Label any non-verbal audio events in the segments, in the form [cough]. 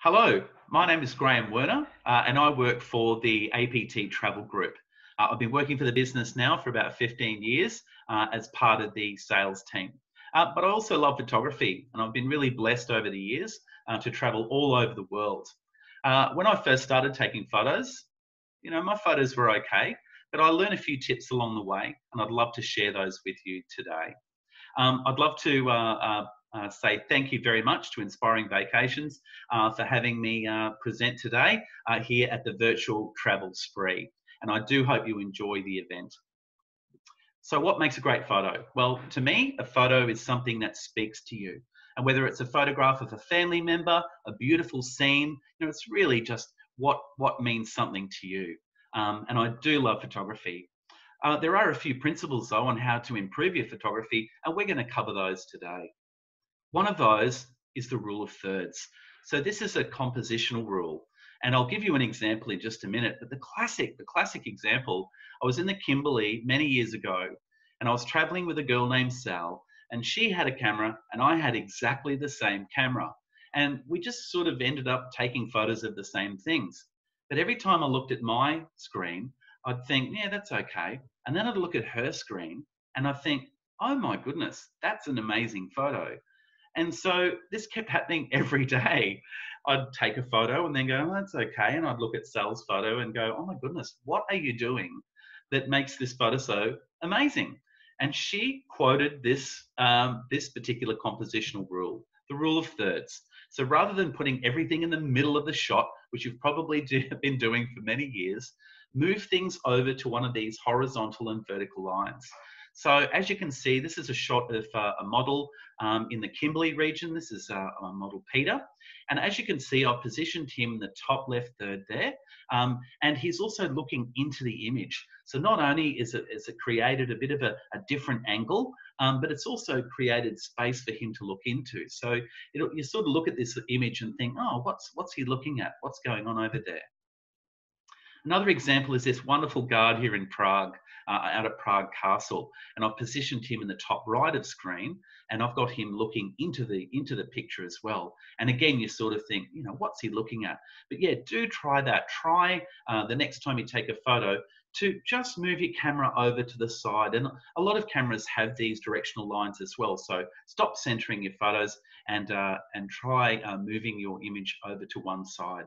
Hello, my name is Graham Werner uh, and I work for the APT Travel Group. Uh, I've been working for the business now for about 15 years uh, as part of the sales team. Uh, but I also love photography and I've been really blessed over the years uh, to travel all over the world. Uh, when I first started taking photos, you know, my photos were okay, but I learned a few tips along the way and I'd love to share those with you today. Um, I'd love to uh, say thank you very much to Inspiring Vacations uh, for having me uh, present today uh, here at the virtual travel spree. And I do hope you enjoy the event. So what makes a great photo? Well, to me, a photo is something that speaks to you. And whether it's a photograph of a family member, a beautiful scene, you know, it's really just what, what means something to you. Um, and I do love photography. Uh, there are a few principles though on how to improve your photography, and we're going to cover those today. One of those is the rule of thirds. So this is a compositional rule. And I'll give you an example in just a minute. But the classic, the classic example, I was in the Kimberley many years ago and I was traveling with a girl named Sal and she had a camera and I had exactly the same camera. And we just sort of ended up taking photos of the same things. But every time I looked at my screen, I'd think, yeah, that's okay. And then I'd look at her screen and I'd think, oh my goodness, that's an amazing photo. And so this kept happening [laughs] every day. I'd take a photo and then go, oh, that's okay. And I'd look at Sal's photo and go, oh my goodness, what are you doing that makes this photo so amazing? And she quoted this, um, this particular compositional rule, the rule of thirds. So rather than putting everything in the middle of the shot, which you've probably do, [laughs] been doing for many years, move things over to one of these horizontal and vertical lines. So as you can see, this is a shot of uh, a model um, in the Kimberley region. This is uh, a model Peter. And as you can see, I've positioned him in the top left third there. Um, and he's also looking into the image. So not only is it, is it created a bit of a, a different angle, um, but it's also created space for him to look into. So you sort of look at this image and think, oh, what's, what's he looking at? What's going on over there? Another example is this wonderful guard here in Prague, uh, out at Prague Castle, and I've positioned him in the top right of screen, and I've got him looking into the into the picture as well. And again, you sort of think, you know, what's he looking at? But yeah, do try that. Try uh, the next time you take a photo to just move your camera over to the side. And a lot of cameras have these directional lines as well. So stop centering your photos and uh, and try uh, moving your image over to one side.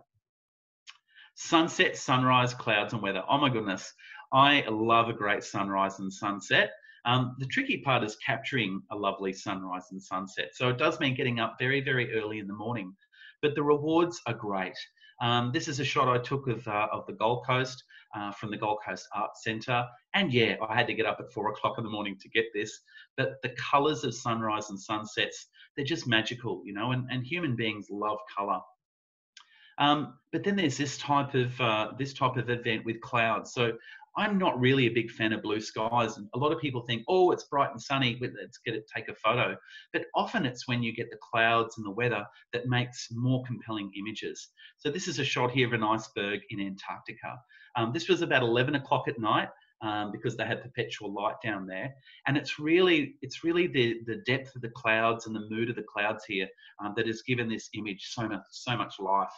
Sunset, sunrise, clouds, and weather. Oh my goodness, I love a great sunrise and sunset. Um, the tricky part is capturing a lovely sunrise and sunset. So it does mean getting up very, very early in the morning, but the rewards are great. Um, this is a shot I took of, uh, of the Gold Coast uh, from the Gold Coast Art Centre. And yeah, I had to get up at four o'clock in the morning to get this. But the colours of sunrise and sunsets, they're just magical, you know, and, and human beings love colour. Um, but then there's this type of uh, this type of event with clouds. So I'm not really a big fan of blue skies, and a lot of people think, oh, it's bright and sunny, let's get it, take a photo. But often it's when you get the clouds and the weather that makes more compelling images. So this is a shot here of an iceberg in Antarctica. Um, this was about 11 o'clock at night. Um, because they had perpetual light down there. And it's really, it's really the, the depth of the clouds and the mood of the clouds here um, that has given this image so much, so much life.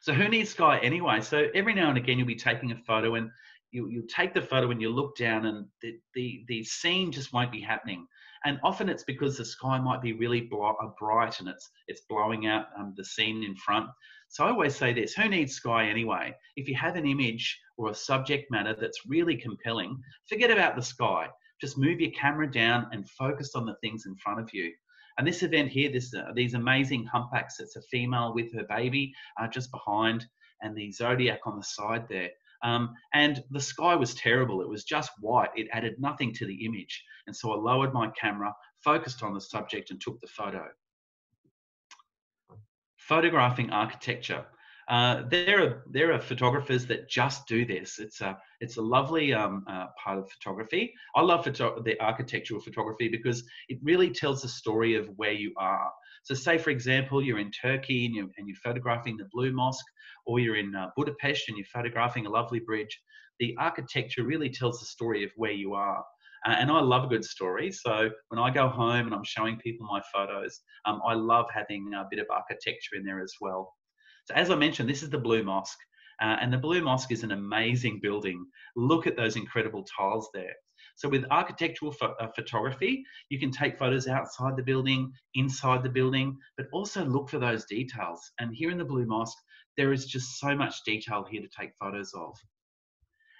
So who needs sky anyway? So every now and again you'll be taking a photo and you you take the photo and you look down and the, the, the scene just won't be happening. And often it's because the sky might be really uh, bright and it's it's blowing out um, the scene in front. So I always say this: who needs sky anyway? If you have an image or a subject matter that's really compelling, forget about the sky. Just move your camera down and focus on the things in front of you. And this event here, this uh, these amazing humpbacks, it's a female with her baby uh, just behind, and the zodiac on the side there. Um, and the sky was terrible. It was just white. It added nothing to the image. And so I lowered my camera, focused on the subject, and took the photo. Photographing architecture. Uh, there are there are photographers that just do this. It's a it's a lovely um, uh, part of photography. I love photo- the architectural photography because it really tells the story of where you are. So, say for example, you're in Turkey and you're, and you're photographing the Blue Mosque, or you're in uh, Budapest and you're photographing a lovely bridge. The architecture really tells the story of where you are. Uh, and I love a good story. So when I go home and I'm showing people my photos, um, I love having a bit of architecture in there as well. So as I mentioned, this is the Blue Mosque. Uh, and the Blue Mosque is an amazing building. Look at those incredible tiles there. So with architectural pho uh, photography, you can take photos outside the building, inside the building, but also look for those details. And here in the Blue Mosque, there is just so much detail here to take photos of.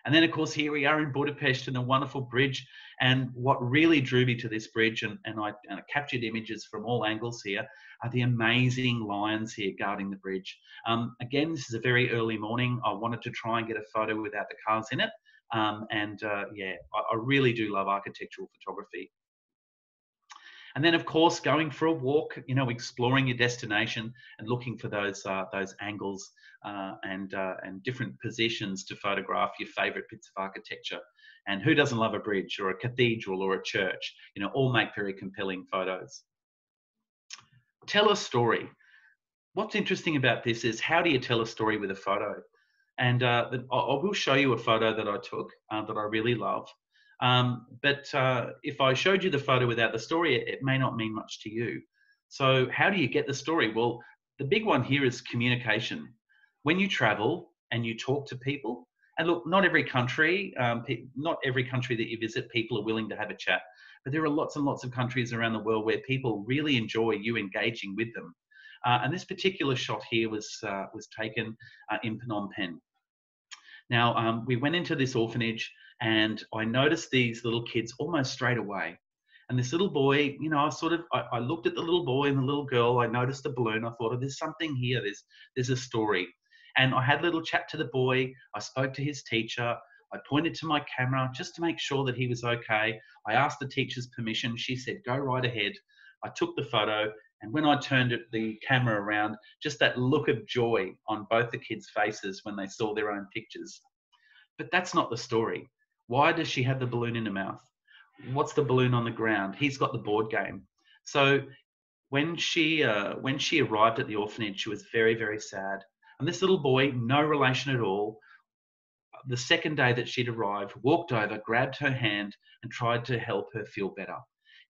And then, of course, here we are in Budapest and a wonderful bridge. And what really drew me to this bridge, and, and, I, and I captured images from all angles here, are the amazing lions here guarding the bridge. Um, again, this is a very early morning. I wanted to try and get a photo without the cars in it. Um, and uh, yeah, I, I really do love architectural photography. And then, of course, going for a walk, you know, exploring your destination and looking for those uh, those angles uh, and uh, and different positions to photograph your favourite bits of architecture. And who doesn't love a bridge or a cathedral or a church? You know, all make very compelling photos. Tell a story. What's interesting about this is how do you tell a story with a photo? And uh, I will show you a photo that I took uh, that I really love. Um, but uh, if I showed you the photo without the story, it, it, may not mean much to you. So, how do you get the story? Well, the big one here is communication. When you travel and you talk to people, and look, not every country, um, not every country that you visit, people are willing to have a chat. But there are lots and lots of countries around the world where people really enjoy you engaging with them. Uh, and this particular shot here was uh, was taken uh, in Phnom Penh. Now um, we went into this orphanage and I noticed these little kids almost straight away. And this little boy, you know, I sort of I, I looked at the little boy and the little girl. I noticed the balloon. I thought, oh, there's something here. There's there's a story. And I had a little chat to the boy. I spoke to his teacher. I pointed to my camera just to make sure that he was okay. I asked the teacher's permission. She said, go right ahead. I took the photo. And when I turned the camera around, just that look of joy on both the kids' faces when they saw their own pictures. But that's not the story. Why does she have the balloon in her mouth? What's the balloon on the ground? He's got the board game. So when she uh, when she arrived at the orphanage, she was very very sad. And this little boy, no relation at all, the second day that she'd arrived, walked over, grabbed her hand, and tried to help her feel better.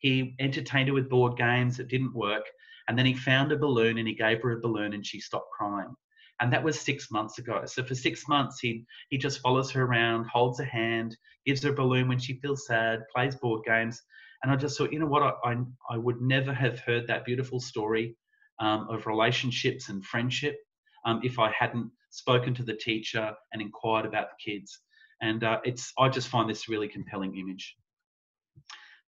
He entertained her with board games. It didn't work. And then he found a balloon and he gave her a balloon and she stopped crying and that was six months ago. So for six months, he he just follows her around, holds her hand, gives her a balloon when she feels sad, plays board games, and I just thought, you know what, I I, I would never have heard that beautiful story um, of relationships and friendship um, if I hadn't spoken to the teacher and inquired about the kids. And uh, it's I just find this really compelling image.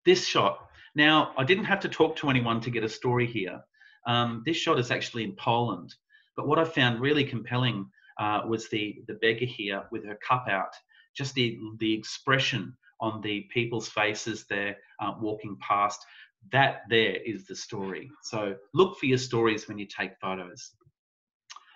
This shot. Now I didn't have to talk to anyone to get a story here. Um, this shot is actually in Poland. But what I found really compelling uh, was the the beggar here with her cup out, just the the expression on the people's faces there uh, walking past. That there is the story. So look for your stories when you take photos.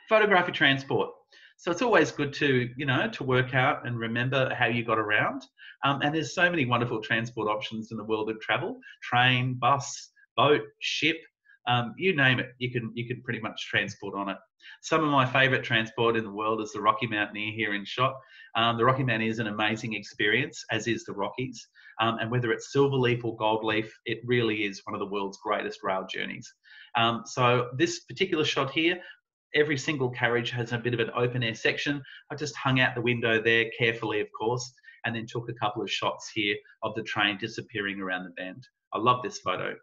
Photographic transport. So it's always good to, you know, to work out and remember how you got around. Um, and there's so many wonderful transport options in the world of travel: train, bus, boat, ship, um, you name it, you can you can pretty much transport on it. Some of my favourite transport in the world is the Rocky Mountaineer here in Shot. Um, the Rocky Mountaineer is an amazing experience, as is the Rockies. Um, and whether it's silver leaf or gold leaf, it really is one of the world's greatest rail journeys. Um, so this particular shot here, every single carriage has a bit of an open air section. I just hung out the window there carefully, of course, and then took a couple of shots here of the train disappearing around the bend. I love this photo.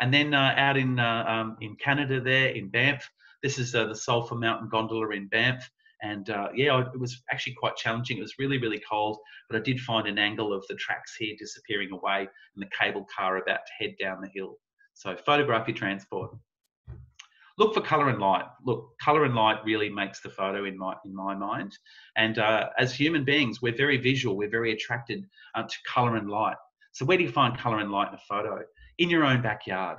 And then uh, out in uh, um, in Canada, there in Banff, this is uh, the Sulphur Mountain Gondola in Banff. And uh, yeah, it was actually quite challenging. It was really, really cold, but I did find an angle of the tracks here disappearing away and the cable car about to head down the hill. So photography transport. Look for color and light. Look, color and light really makes the photo in my in my mind. And uh, as human beings, we're very visual. We're very attracted uh, to color and light. So where do you find color and light in a photo? In your own backyard.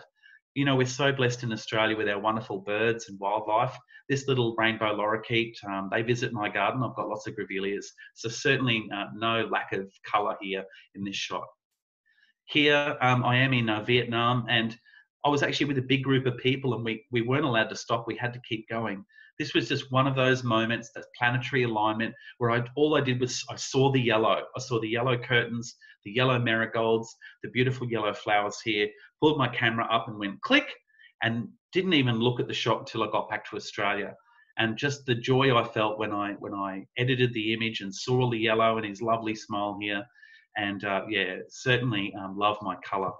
You know, we're so blessed in Australia with our wonderful birds and wildlife. This little rainbow lorikeet, um, they visit my garden. I've got lots of grevilleas. So certainly uh, no lack of colour here in this shot. Here um, I am in uh, Vietnam and I was actually with a big group of people and we, we weren't allowed to stop. We had to keep going. This was just one of those moments, that planetary alignment, where I, all I did was I saw the yellow. I saw the yellow curtains, the yellow marigolds, the beautiful yellow flowers here, pulled my camera up and went click and didn't even look at the shot until I got back to Australia. And just the joy I felt when I when I edited the image and saw all the yellow and his lovely smile here, and uh, yeah, certainly um, love my colour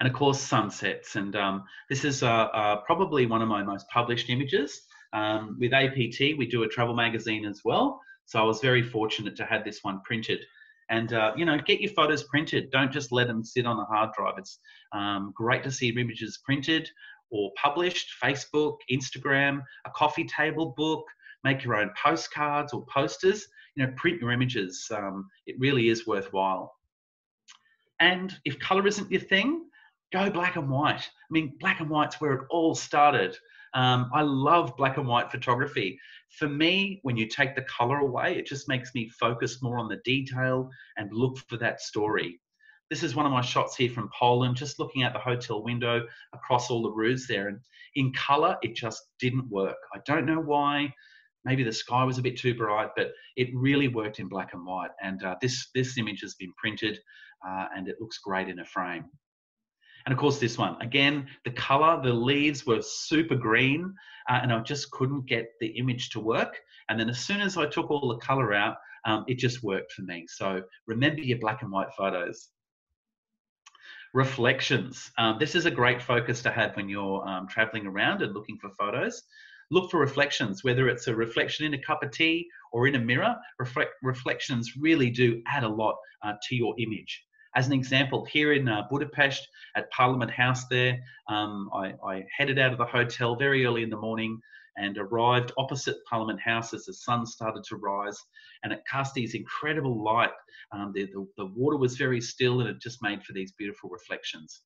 and of course sunsets. And um, this is uh, uh, probably one of my most published images. Um, with APT, we do a travel magazine as well. So I was very fortunate to have this one printed. And uh, you know, get your photos printed. Don't just let them sit on the hard drive. It's um, great to see images printed or published. Facebook, Instagram, a coffee table book. Make your own postcards or posters. You know, print your images. Um, it really is worthwhile. And if color isn't your thing, go black and white. I mean, black and white's where it all started. Um, I love black and white photography. For me, when you take the color away, it just makes me focus more on the detail and look for that story. This is one of my shots here from Poland, just looking out the hotel window across all the roofs there. And in color, it just didn't work. I don't know why. Maybe the sky was a bit too bright, but it really worked in black and white. And uh, this, this image has been printed uh, and it looks great in a frame. And of course, this one again, the color, the leaves were super green, uh, and I just couldn't get the image to work. And then as soon as I took all the color out, um, it just worked for me. So remember your black and white photos. Reflections. Um, this is a great focus to have when you're um, traveling around and looking for photos. Look for reflections, whether it's a reflection in a cup of tea or in a mirror. Reflect, reflections really do add a lot uh, to your image. As an example, here in uh, Budapest at Parliament House, there, um, I, I, headed out of the hotel very early in the morning and arrived opposite Parliament House as the sun started to rise, and it cast these incredible light. Um, the, the, the water was very still, and it just made for these beautiful reflections.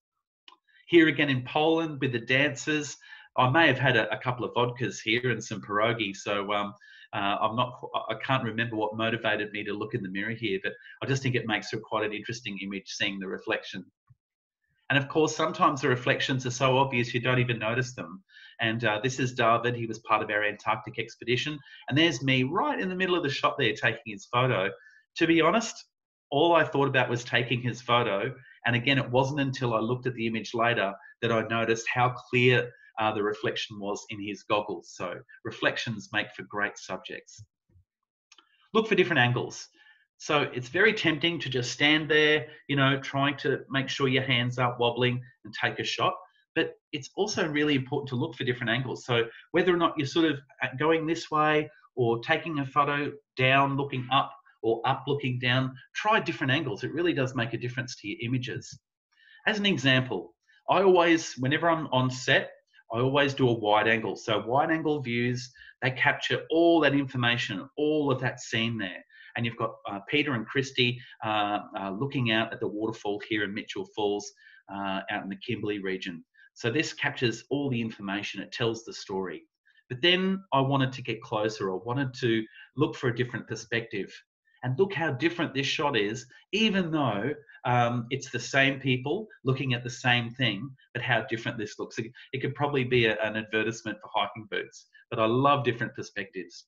Here again in Poland with the dancers, I may have had a, a couple of vodkas here and some pierogi, so um, uh, I'm not, I can't remember what motivated me to look in the mirror here, but I just think it makes for quite an interesting image seeing the reflection. And of course, sometimes the reflections are so obvious you don't even notice them. And uh, this is David, he was part of our Antarctic expedition. And there's me right in the middle of the shot there taking his photo. To be honest, all I thought about was taking his photo. And again, it wasn't until I looked at the image later that I noticed how clear uh, the reflection was in his goggles. So reflections make for great subjects. Look for different angles. So it's very tempting to just stand there, you know, trying to make sure your hands aren't wobbling and take a shot. But it's also really important to look for different angles. So whether or not you're sort of uh, going this way or taking a photo down, looking up, or up looking down, try different angles. It really does make a difference to your images. As an example, I always, whenever I'm on set, I always do a wide angle. So wide angle views, they capture all that information, all of that scene there. And you've got uh, Peter and Christy uh, uh, looking out at the waterfall here in Mitchell Falls uh, out in the Kimberley region. So this captures all the information, it tells the story. But then I wanted to get closer, I wanted to look for a different perspective. And look how different this shot is, even though um, it's the same people looking at the same thing, but how different this looks. It, it could probably be a, an advertisement for hiking boots, but I love different perspectives.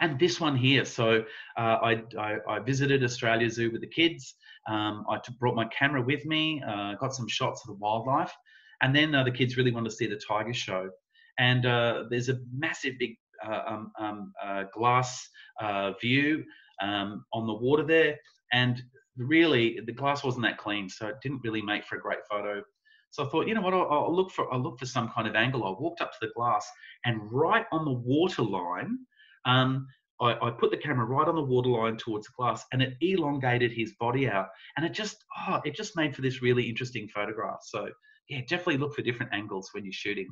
And this one here, so uh, I, I, I, visited Australia Zoo with the kids. Um, I brought my camera with me, uh, got some shots of the wildlife, and then uh, the kids really wanted to see the tiger show. And uh, there's a massive big Uh, um, um, uh, glass uh, view um, on the water there. And really, the glass wasn't that clean, so it didn't really make for a great photo. So I thought, you know what, I'll, I'll look for I'll look for some kind of angle. I walked up to the glass, and right on the water line, um, I, I, put the camera right on the water line towards the glass, and it elongated his body out, and it just oh, it just made for this really interesting photograph. So yeah, definitely look for different angles when you're shooting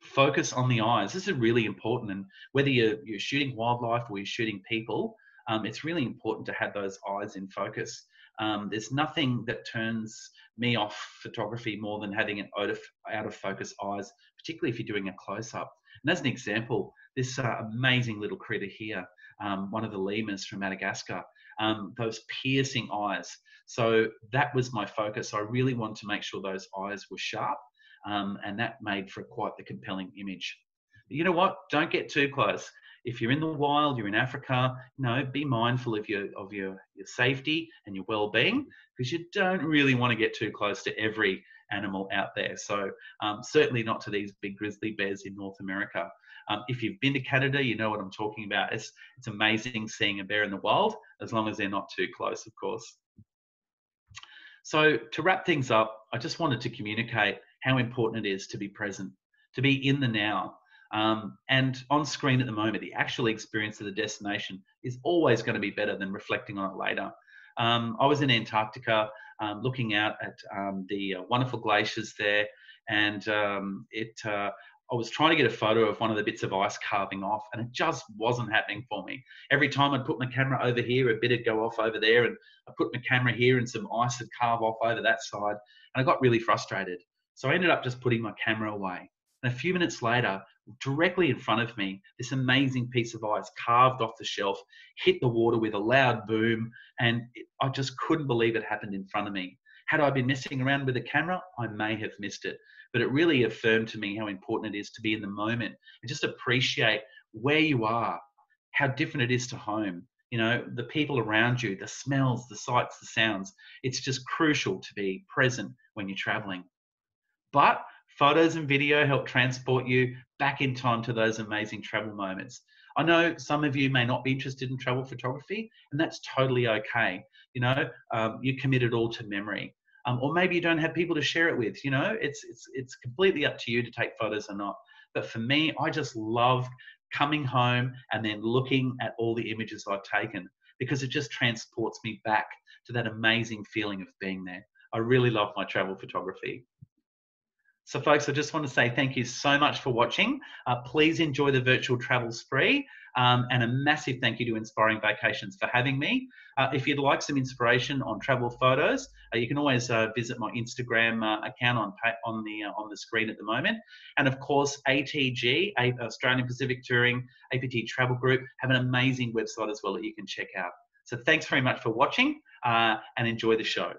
focus on the eyes. This is really important. And whether you're, you're shooting wildlife or you're shooting people, um, it's really important to have those eyes in focus. Um, there's nothing that turns me off photography more than having an out of, out of focus eyes, particularly if you're doing a close up. And as an example, this uh, amazing little critter here, um, one of the lemurs from Madagascar, um, those piercing eyes. So that was my focus. I really wanted to make sure those eyes were sharp, um, and that made for quite the compelling image. But you know what? Don't get too close. If you're in the wild, you're in Africa, you know, be mindful of your of your, your safety and your well-being because you don't really want to get too close to every animal out there. So um, certainly not to these big grizzly bears in North America. Um, if you've been to Canada, you know what I'm talking about. It's, it's amazing seeing a bear in the wild, as long as they're not too close, of course. So to wrap things up, I just wanted to communicate how important it is to be present, to be in the now. Um, and on screen at the moment, the actual experience of the destination is always going to be better than reflecting on it later. Um, I was in Antarctica um, looking out at um, the uh, wonderful glaciers there, and um, it. Uh, I was trying to get a photo of one of the bits of ice carving off, and it just wasn't happening for me. Every time I'd put my camera over here, a bit would go off over there, and I put my camera here, and some ice would carve off over that side, and I got really frustrated. So I ended up just putting my camera away. And a few minutes later, directly in front of me, this amazing piece of ice carved off the shelf, hit the water with a loud boom, and it, I just couldn't believe it happened in front of me. Had I been messing around with the camera, I may have missed it. But it really affirmed to me how important it is to be in the moment and just appreciate where you are, how different it is to home. You know, the people around you, the smells, the sights, the sounds. It's just crucial to be present when you're traveling. But photos and video help transport you back in time to those amazing travel moments. I know some of you may not be interested in travel photography, and that's totally okay. You know, um, you commit it all to memory, um, or maybe you don't have people to share it with. You know, it's it's it's completely up to you to take photos or not. But for me, I just love coming home and then looking at all the images I've taken because it just transports me back to that amazing feeling of being there. I really love my travel photography. So, folks, I just want to say thank you so much for watching. Uh, please enjoy the virtual travel spree. Um, and a massive thank you to Inspiring Vacations for having me. Uh, if you'd like some inspiration on travel photos, uh, you can always uh, visit my Instagram uh, account on on the uh, on the screen at the moment. And of course, ATG, Australian Pacific Touring, APT Travel Group, have an amazing website as well that you can check out. So thanks very much for watching and enjoy the show.